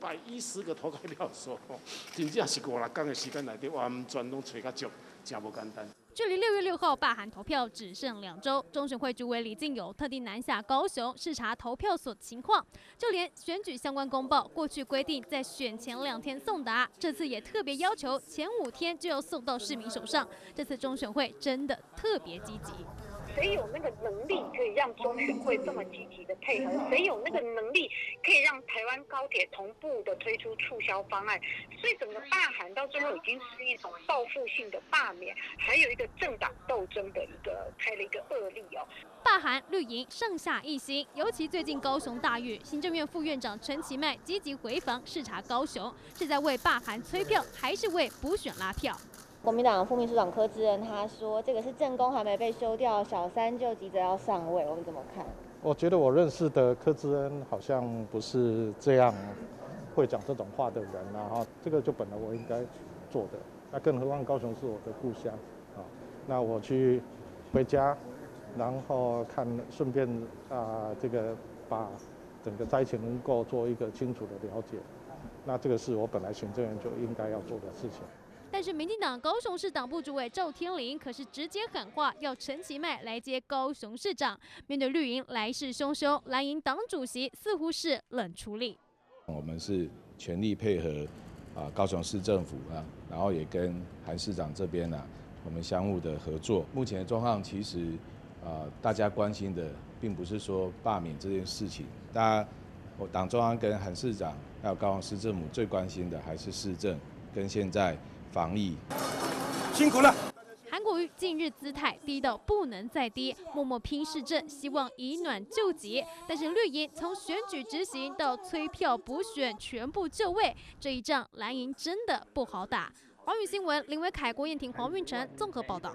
百一十个投开票所，真正是五六天的时间内底，完全拢找较足，真无简单。距离六月六号罢韩投票只剩两周，中选会主委李进友特地南下高雄视察投票所情况，就连选举相关公报，过去规定在选前两天送达，这次也特别要求前五天就要送到市民手上。这次中选会真的特别积极。谁有那个能力可以让中选会这么积极的配合？谁有那个能力可以让台湾高铁同步的推出促销方案？所以整个罢韩到最后已经是一种报复性的罢免，还有一个政党斗争的一个开了一个恶例哦。罢韩绿营上下一心，尤其最近高雄大雨，行政院副院长陈其迈积极回访视察高雄，是在为罢韩催票，还是为补选拉票？国民党副秘书长柯志恩他说：“这个是正宫还没被休掉，小三就急着要上位，我们怎么看？”我觉得我认识的柯志恩好像不是这样会讲这种话的人啊！哈，这个就本来我应该做的，那更何况高雄是我的故乡啊！那我去回家，然后看顺便啊，这个把整个灾情能够做一个清楚的了解，那这个是我本来行政员就应该要做的事情。但是，民进党高雄市党部主委赵天麟可是直接喊话，要陈其迈来接高雄市长。面对绿营来势汹汹，蓝营党主席似乎是冷处理。我们是全力配合啊，高雄市政府啊，然后也跟韩市长这边呢，我们相互的合作。目前的状况其实啊，大家关心的并不是说罢免这件事情，大家我党中央跟韩市长还有高雄市政府最关心的还是市政跟现在。防疫辛苦了。韩国瑜近日姿态低到不能再低，默默拼市政，希望以暖救急。但是绿营从选举执行到催票补选，全部就位，这一仗蓝营真的不好打。华语新闻林伟凯、郭燕婷、黄运成综合报道。